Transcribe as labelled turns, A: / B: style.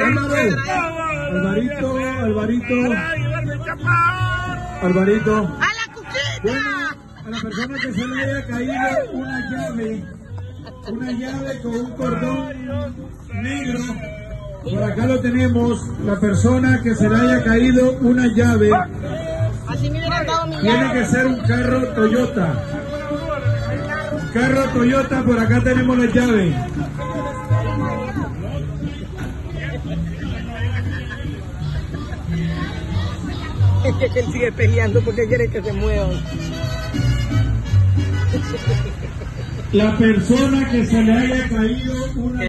A: Álvaro, Alvarito, Alvarito, Alvarito.
B: ¡A la cuquita!
A: Bueno, a la persona que se le haya caído una llave, una llave con un cordón negro. Por acá lo tenemos, la persona que se le haya caído una llave,
B: Así me hubieran dado mi
A: tiene que ser un carro Toyota. Carro Toyota, por acá tenemos la llave.
B: Él sigue peleando porque quiere que se mueva.
A: La persona que se le haya caído una